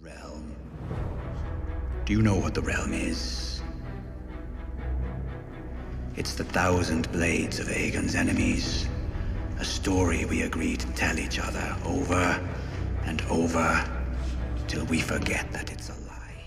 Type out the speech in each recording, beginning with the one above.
realm. Do you know what the realm is? It's the thousand blades of Aegon's enemies. A story we agree to tell each other over and over till we forget that it's a lie.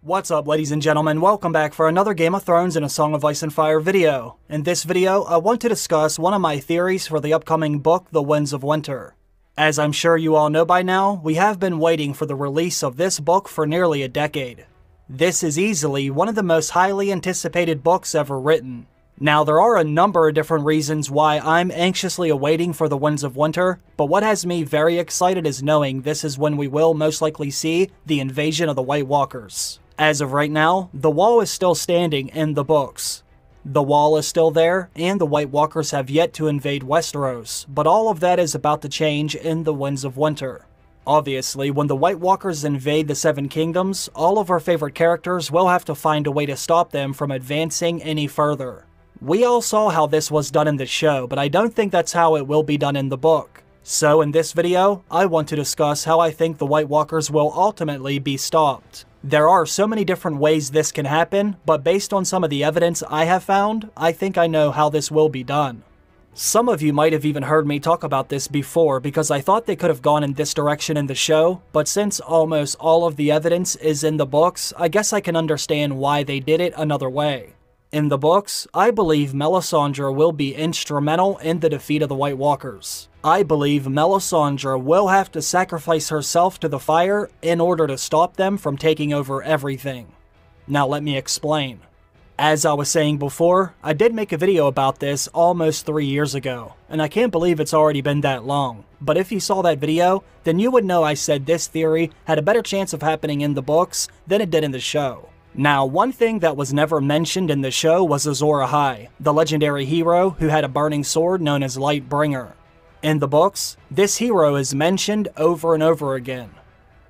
What's up ladies and gentlemen, welcome back for another Game of Thrones and a Song of Ice and Fire video. In this video, I want to discuss one of my theories for the upcoming book, The Winds of Winter. As I'm sure you all know by now, we have been waiting for the release of this book for nearly a decade. This is easily one of the most highly anticipated books ever written. Now, there are a number of different reasons why I'm anxiously awaiting for the Winds of Winter, but what has me very excited is knowing this is when we will most likely see the invasion of the White Walkers. As of right now, the wall is still standing in the books, the wall is still there, and the White Walkers have yet to invade Westeros, but all of that is about to change in the Winds of Winter. Obviously, when the White Walkers invade the Seven Kingdoms, all of our favorite characters will have to find a way to stop them from advancing any further. We all saw how this was done in the show, but I don't think that's how it will be done in the book. So in this video, I want to discuss how I think the White Walkers will ultimately be stopped. There are so many different ways this can happen, but based on some of the evidence I have found, I think I know how this will be done. Some of you might have even heard me talk about this before because I thought they could have gone in this direction in the show, but since almost all of the evidence is in the books, I guess I can understand why they did it another way. In the books, I believe Melisandre will be instrumental in the defeat of the White Walkers. I believe Melisandre will have to sacrifice herself to the fire in order to stop them from taking over everything. Now let me explain. As I was saying before, I did make a video about this almost 3 years ago, and I can't believe it's already been that long. But if you saw that video, then you would know I said this theory had a better chance of happening in the books than it did in the show. Now, one thing that was never mentioned in the show was Azor Ahai, the legendary hero who had a burning sword known as Lightbringer. In the books, this hero is mentioned over and over again.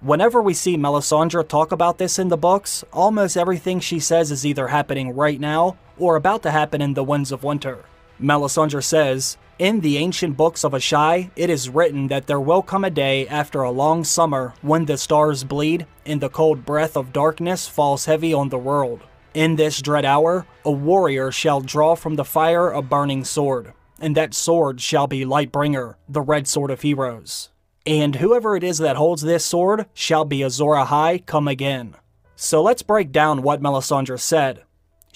Whenever we see Melisandre talk about this in the books, almost everything she says is either happening right now or about to happen in the Winds of Winter. Melisandre says, In the ancient books of Asshai, it is written that there will come a day after a long summer when the stars bleed and the cold breath of darkness falls heavy on the world. In this dread hour, a warrior shall draw from the fire a burning sword and that sword shall be Lightbringer, the red sword of heroes. And whoever it is that holds this sword shall be Azor Ahai come again. So let's break down what Melisandre said.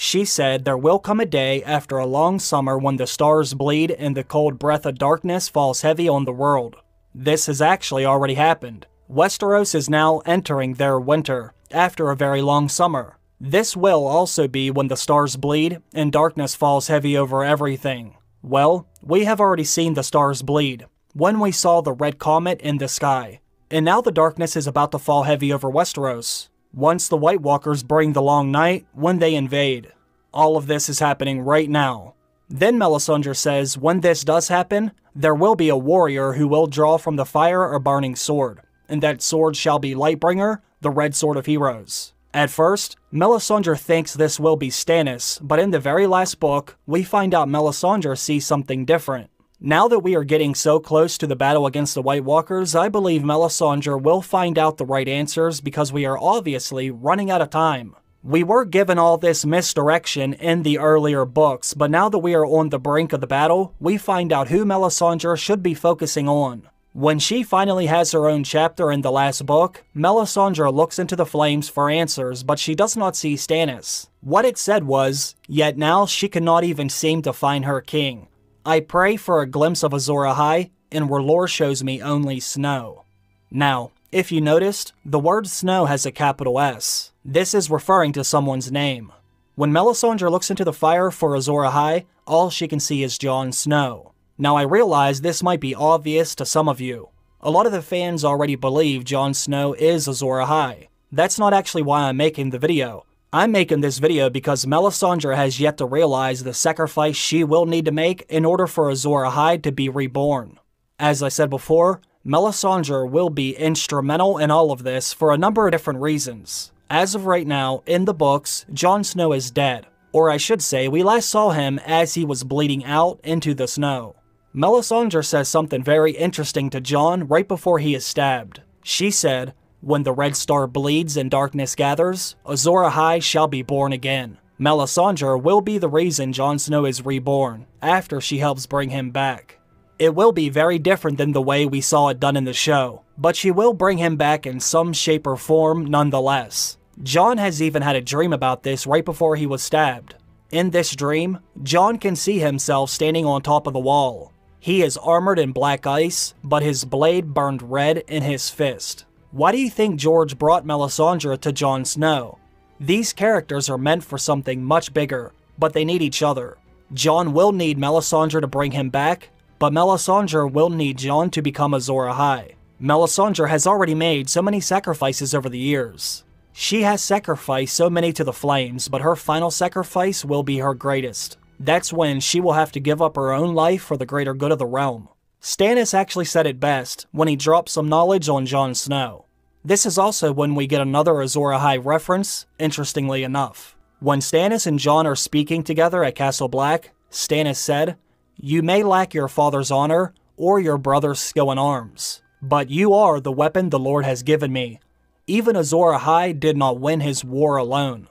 She said there will come a day after a long summer when the stars bleed and the cold breath of darkness falls heavy on the world. This has actually already happened. Westeros is now entering their winter, after a very long summer. This will also be when the stars bleed and darkness falls heavy over everything. Well, we have already seen the stars bleed, when we saw the red comet in the sky, and now the darkness is about to fall heavy over Westeros, once the White Walkers bring the long night when they invade. All of this is happening right now. Then Melisandre says when this does happen, there will be a warrior who will draw from the fire a burning sword, and that sword shall be Lightbringer, the red sword of heroes. At first, Melisandre thinks this will be Stannis, but in the very last book, we find out Melisandre sees something different. Now that we are getting so close to the battle against the White Walkers, I believe Melisandre will find out the right answers because we are obviously running out of time. We were given all this misdirection in the earlier books, but now that we are on the brink of the battle, we find out who Melisandre should be focusing on. When she finally has her own chapter in the last book, Melisandre looks into the flames for answers, but she does not see Stannis. What it said was, yet now she cannot even seem to find her king. I pray for a glimpse of Azor Ahai, and R'hllor shows me only snow. Now, if you noticed, the word snow has a capital S. This is referring to someone's name. When Melisandre looks into the fire for Azor Ahai, all she can see is Jon Snow. Now I realize this might be obvious to some of you. A lot of the fans already believe Jon Snow is Azor Ahai. That's not actually why I'm making the video. I'm making this video because Melisandre has yet to realize the sacrifice she will need to make in order for Azor Ahai to be reborn. As I said before, Melisandre will be instrumental in all of this for a number of different reasons. As of right now, in the books, Jon Snow is dead. Or I should say, we last saw him as he was bleeding out into the snow. Melisandre says something very interesting to Jon right before he is stabbed. She said, When the red star bleeds and darkness gathers, Azor Ahai shall be born again. Melisandre will be the reason Jon Snow is reborn, after she helps bring him back. It will be very different than the way we saw it done in the show, but she will bring him back in some shape or form nonetheless. Jon has even had a dream about this right before he was stabbed. In this dream, Jon can see himself standing on top of the wall. He is armored in black ice, but his blade burned red in his fist. Why do you think George brought Melisandre to Jon Snow? These characters are meant for something much bigger, but they need each other. Jon will need Melisandre to bring him back, but Melisandre will need Jon to become Azor Ahai. Melisandre has already made so many sacrifices over the years. She has sacrificed so many to the flames, but her final sacrifice will be her greatest. That's when she will have to give up her own life for the greater good of the realm. Stannis actually said it best when he dropped some knowledge on Jon Snow. This is also when we get another Azor Ahai reference, interestingly enough. When Stannis and Jon are speaking together at Castle Black, Stannis said, You may lack your father's honor or your brother's skill in arms, but you are the weapon the Lord has given me. Even Azor Ahai did not win his war alone.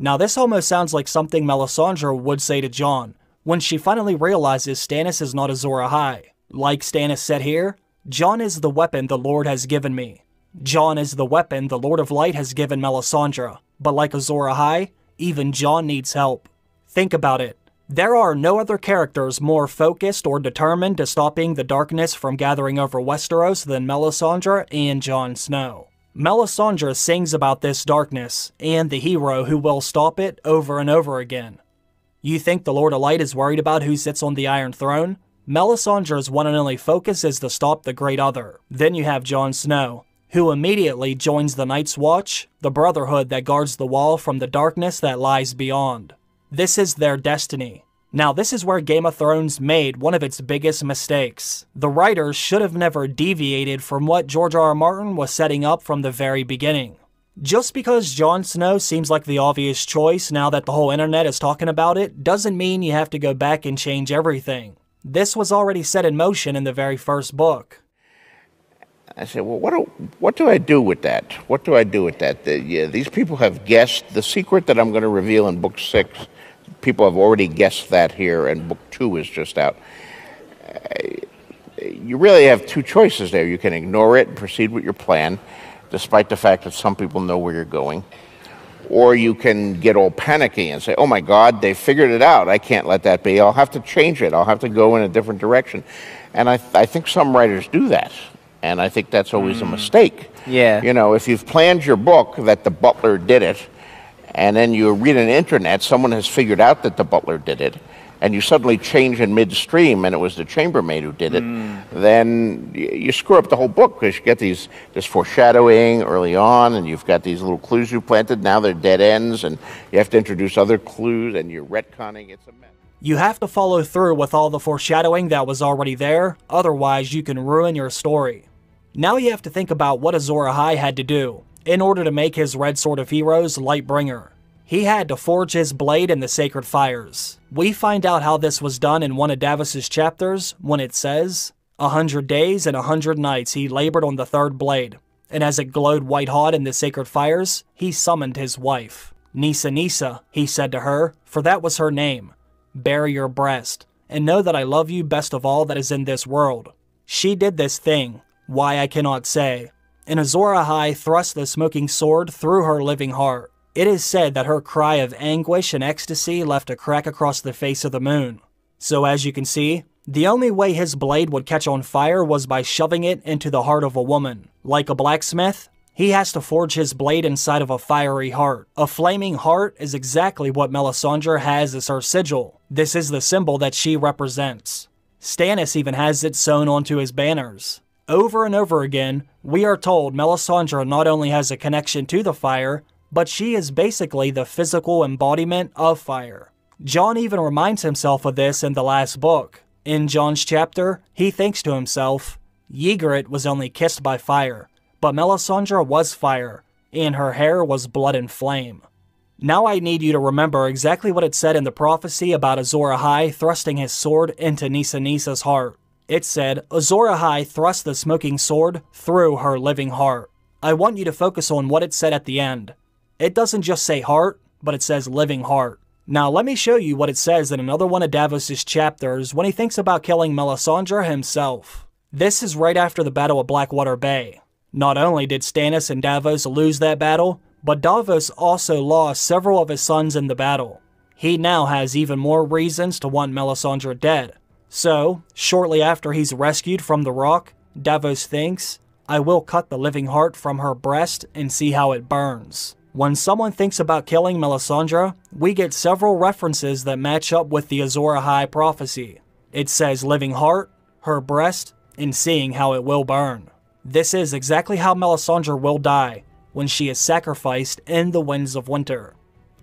Now this almost sounds like something Melisandre would say to Jon, when she finally realizes Stannis is not Azor Ahai. Like Stannis said here, Jon is the weapon the Lord has given me. Jon is the weapon the Lord of Light has given Melisandre, but like Azor Ahai, even Jon needs help. Think about it. There are no other characters more focused or determined to stopping the darkness from gathering over Westeros than Melisandre and Jon Snow. Melisandre sings about this darkness and the hero who will stop it over and over again. You think the Lord of Light is worried about who sits on the Iron Throne? Melisandre's one and only focus is to stop the Great Other. Then you have Jon Snow, who immediately joins the Night's Watch, the brotherhood that guards the wall from the darkness that lies beyond. This is their destiny. Now, this is where Game of Thrones made one of its biggest mistakes. The writers should have never deviated from what George R. R. Martin was setting up from the very beginning. Just because Jon Snow seems like the obvious choice now that the whole internet is talking about it, doesn't mean you have to go back and change everything. This was already set in motion in the very first book. I said, well, what do, what do I do with that? What do I do with that? The, yeah, these people have guessed the secret that I'm going to reveal in book six. People have already guessed that here, and book two is just out. Uh, you really have two choices there. You can ignore it and proceed with your plan, despite the fact that some people know where you're going. Or you can get all panicky and say, oh my God, they figured it out. I can't let that be. I'll have to change it. I'll have to go in a different direction. And I, th- I think some writers do that. And I think that's always mm. a mistake. Yeah. You know, if you've planned your book that the butler did it, and then you read the internet, someone has figured out that the butler did it, and you suddenly change in midstream and it was the chambermaid who did it, mm. then you screw up the whole book because you get these this foreshadowing early on, and you've got these little clues you planted. Now they're dead ends, and you have to introduce other clues, and you're retconning. It's a mess. You have to follow through with all the foreshadowing that was already there, otherwise you can ruin your story. Now you have to think about what Azor Ahai had to do in order to make his Red Sword of Heroes Lightbringer. He had to forge his blade in the sacred fires. We find out how this was done in one of Davos's chapters when it says, A hundred days and a hundred nights he labored on the third blade, and as it glowed white hot in the sacred fires, he summoned his wife. Nissa Nissa, he said to her, for that was her name. Bare your breast, and know that I love you best of all that is in this world. She did this thing, why I cannot say. And Azor Ahai thrust the smoking sword through her living heart. It is said that her cry of anguish and ecstasy left a crack across the face of the moon. So as you can see, the only way his blade would catch on fire was by shoving it into the heart of a woman. Like a blacksmith, he has to forge his blade inside of a fiery heart. A flaming heart is exactly what Melisandre has as her sigil. This is the symbol that she represents. Stannis even has it sewn onto his banners. Over and over again, we are told Melisandre not only has a connection to the fire, but she is basically the physical embodiment of fire. Jon even reminds himself of this in the last book. In Jon's chapter, he thinks to himself, Ygritte was only kissed by fire, but Melisandre was fire, and her hair was blood and flame. Now I need you to remember exactly what it said in the prophecy about Azor Ahai thrusting his sword into Nissa Nissa's heart. It said, Azor Ahai thrust the smoking sword through her living heart. I want you to focus on what it said at the end. It doesn't just say heart, but it says living heart. Now let me show you what it says in another one of Davos' chapters when he thinks about killing Melisandre himself. This is right after the Battle of Blackwater Bay. Not only did Stannis and Davos lose that battle, but Davos also lost several of his sons in the battle. He now has even more reasons to want Melisandre dead. So, shortly after he's rescued from the rock, Davos thinks, I will cut the living heart from her breast and see how it burns. When someone thinks about killing Melisandre, we get several references that match up with the Azor Ahai prophecy. It says living heart, her breast, and seeing how it will burn. This is exactly how Melisandre will die, when she is sacrificed in the Winds of Winter.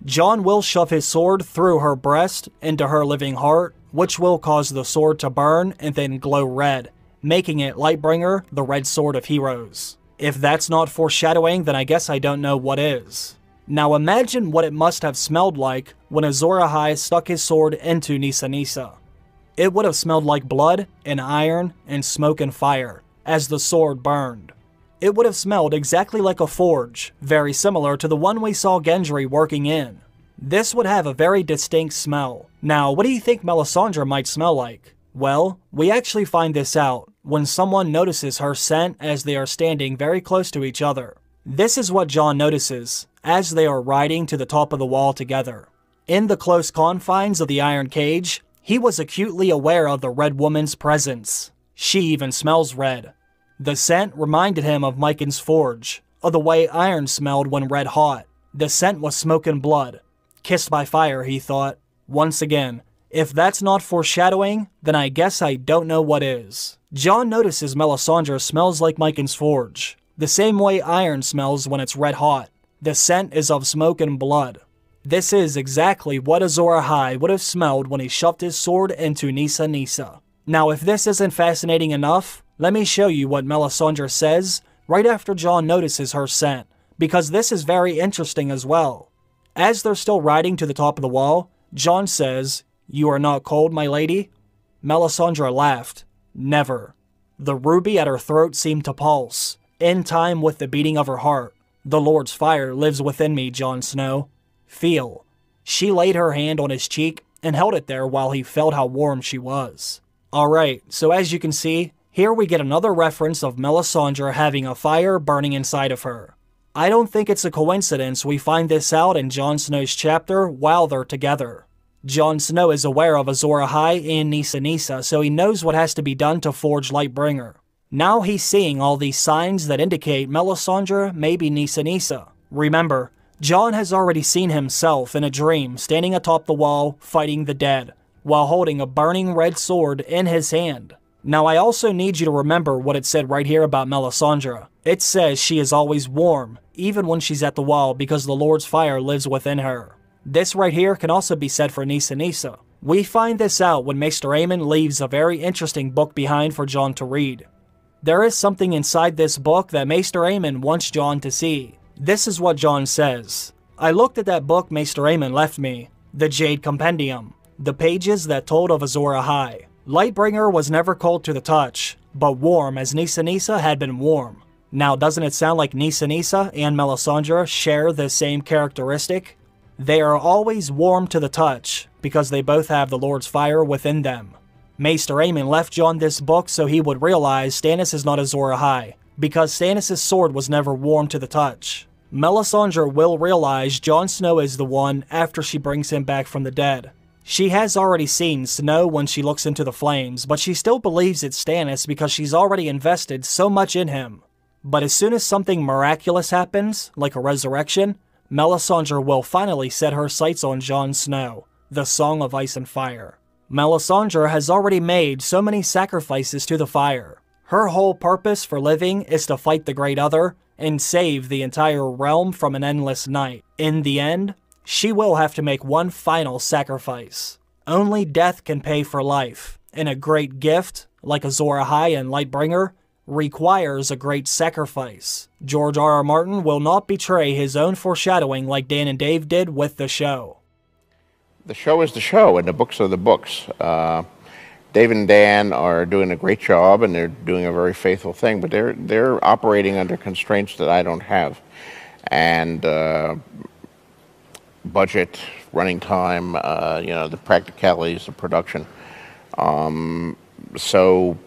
Jon will shove his sword through her breast into her living heart, which will cause the sword to burn and then glow red, making it Lightbringer, the Red Sword of Heroes. If that's not foreshadowing, then I guess I don't know what is. Now imagine what it must have smelled like when Azor Ahai stuck his sword into Nissa Nissa. It would have smelled like blood and iron and smoke and fire as the sword burned. It would have smelled exactly like a forge, very similar to the one we saw Gendry working in. This would have a very distinct smell. Now, what do you think Melisandre might smell like? Well, we actually find this out when someone notices her scent as they are standing very close to each other. This is what Jon notices as they are riding to the top of the wall together. In the close confines of the iron cage, he was acutely aware of the red woman's presence. She even smells red. The scent reminded him of Mikken's forge, of the way iron smelled when red hot. The scent was smoke and blood. Kissed by fire, he thought. Once again, if that's not foreshadowing, then I guess I don't know what is. Jon notices Melisandre smells like Mikken's forge, the same way iron smells when it's red hot. The scent is of smoke and blood. This is exactly what Azor Ahai would have smelled when he shoved his sword into Nissa Nissa. Now, if this isn't fascinating enough, let me show you what Melisandre says right after Jon notices her scent, because this is very interesting as well. As they're still riding to the top of the wall, Jon says, You are not cold, my lady? Melisandre laughed. Never. The ruby at her throat seemed to pulse, in time with the beating of her heart. The Lord's fire lives within me, Jon Snow. Feel. She laid her hand on his cheek and held it there while he felt how warm she was. Alright, so as you can see, here we get another reference of Melisandre having a fire burning inside of her. I don't think it's a coincidence we find this out in Jon Snow's chapter while they're together. Jon Snow is aware of Azor Ahai and Nissa Nissa, so he knows what has to be done to forge Lightbringer. Now he's seeing all these signs that indicate Melisandre may be Nissa Nissa. Remember, Jon has already seen himself in a dream standing atop the wall fighting the dead, while holding a burning red sword in his hand. Now I also need you to remember what it said right here about Melisandre. It says she is always warm, even when she's at the wall because the Lord's fire lives within her. This right here can also be said for Nissa Nissa. We find this out when Maester Aemon leaves a very interesting book behind for Jon to read. There is something inside this book that Maester Aemon wants Jon to see. This is what Jon says. I looked at that book Maester Aemon left me, the Jade Compendium, the pages that told of Azor Ahai. Lightbringer was never cold to the touch, but warm as Nissa Nissa had been warm. Now doesn't it sound like Nissa Nissa and Melisandre share the same characteristic? They are always warm to the touch, because they both have the Lord's fire within them. Maester Aemon left Jon this book so he would realize Stannis is not Azor Ahai, because Stannis' sword was never warm to the touch. Melisandre will realize Jon Snow is the one after she brings him back from the dead. She has already seen Snow when she looks into the flames, but she still believes it's Stannis because she's already invested so much in him. But as soon as something miraculous happens, like a resurrection, Melisandre will finally set her sights on Jon Snow, the Song of Ice and Fire. Melisandre has already made so many sacrifices to the fire. Her whole purpose for living is to fight the Great Other and save the entire realm from an endless night. In the end, she will have to make one final sacrifice. Only death can pay for life, and a great gift, like Azor Ahai and Lightbringer, requires a great sacrifice. George R. R. Martin will not betray his own foreshadowing like Dan and Dave did with the show. The show is the show, and the books are the books. Uh, David and Dan are doing a great job and they're doing a very faithful thing, but they're they're operating under constraints that I don't have, and uh, budget, running time, uh, you know, the practicalities of production. Um, so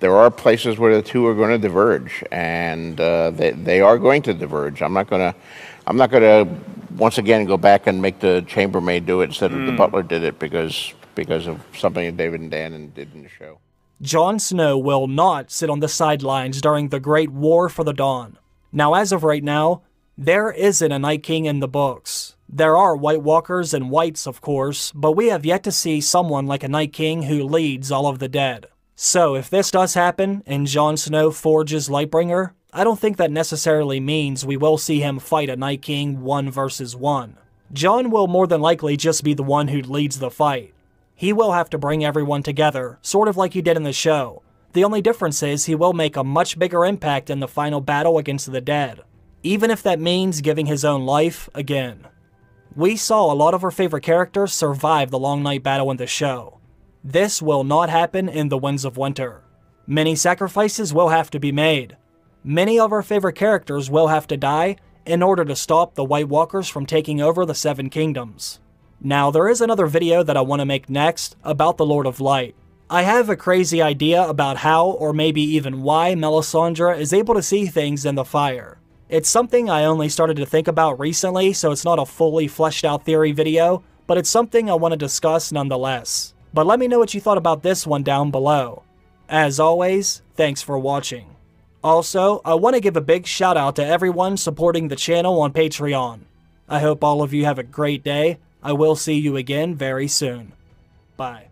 there are places where the two are going to diverge, and uh, they they are going to diverge. I'm not going to I'm not going to once again go back and make the chambermaid do it instead of the butler did it because because of something that David and Dan did in the show. Jon Snow will not sit on the sidelines during the Great War for the Dawn. Now, as of right now, there isn't a Night King in the books. There are White Walkers and Whites, of course, but we have yet to see someone like a Night King who leads all of the dead. So, if this does happen and Jon Snow forges Lightbringer, I don't think that necessarily means we will see him fight a Night King 1 versus 1. Jon will more than likely just be the one who leads the fight. He will have to bring everyone together, sort of like he did in the show. The only difference is he will make a much bigger impact in the final battle against the dead, even if that means giving his own life again. We saw a lot of our favorite characters survive the long night battle in the show. This will not happen in the Winds of Winter. Many sacrifices will have to be made. Many of our favorite characters will have to die in order to stop the White Walkers from taking over the Seven Kingdoms. Now, there is another video that I want to make next about the Lord of Light. I have a crazy idea about how, or maybe even why, Melisandre is able to see things in the fire. It's something I only started to think about recently, so it's not a fully fleshed out theory video, but it's something I want to discuss nonetheless. But let me know what you thought about this one down below. As always, thanks for watching. Also, I want to give a big shout out to everyone supporting the channel on Patreon. I hope all of you have a great day, I will see you again very soon. Bye.